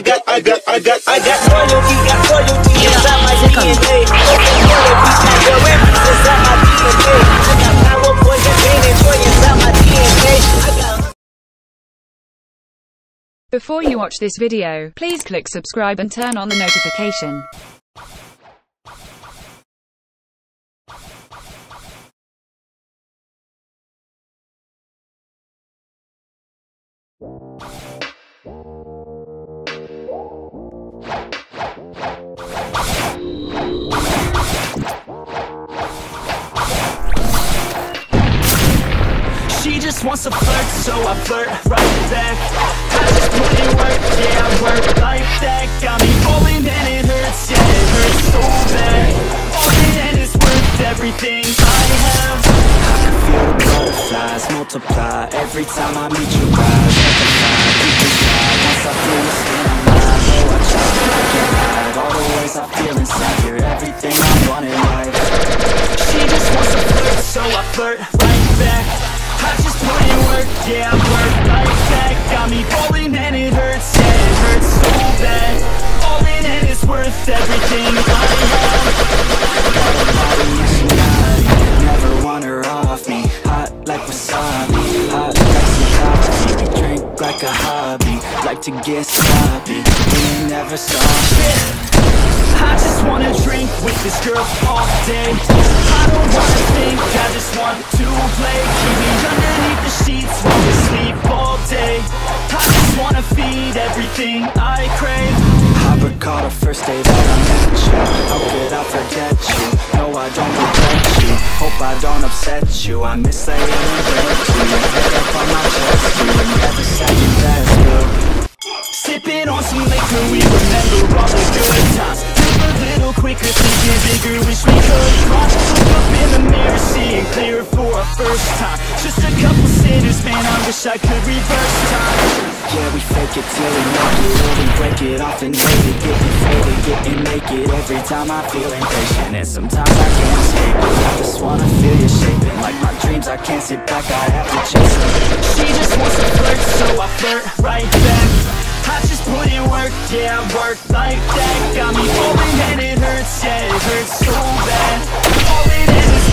I got, I got, I got, I got loyalty, got loyalty inside my DNA. Loyalty, got your reference inside my DNA. I got power, poison, pain, and joy inside my DNA. Before you watch this video, please click subscribe and turn on the notification. Just wants to flirt, so I flirt right back I just put in work, yeah, I work like that. Got me falling and it hurts, yeah, it hurts so bad. All in and it's worth everything I have. I can feel butterflies multiply Every time I meet you, a fire Deep inside, once I feel you spin on mine Though I try, I can't hide. All the ways I feel inside You're everything I want in life. She just wants to flirt, so I flirt right back work, yeah, work like that Got me falling and it hurts, yeah, it hurts so bad. All in and it's worth everything I have. Never want her off me. Hot like wasabi, hot like drink like a hobby, like to get sloppy. Never stop this girl all day. I don't wanna think, I just want to play. Keep me underneath the sheets while we sleep all day. I just wanna feed everything I crave. I recall the first day that I met you. How could I forget you? No, I don't regret you. Hope I don't upset you. I miss laying in bed with you. Your head up on my chest You were never second best, girl. Sipping on some liquor, we remember all the good times a little quicker, thinking bigger, wish we could fly Look up in the mirror, seeing clearer for a first time. Just a couple sinners, man, I wish I could reverse time. Yeah, we fake it till we make it Or we break it off and hate it Getting faded, getting naked Every time I feel impatient And sometimes I can't escape. It I just wanna feel you shaping Like my dreams, I can't sit back, I have to chase them She just wants to flirt, so I flirt right back. I just put in work, yeah, work like that. Got me falling and it hurts, yeah, it hurts so bad. All it is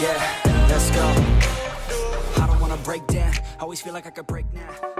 Yeah, let's go. I don't wanna break down. Always feel like I could break now.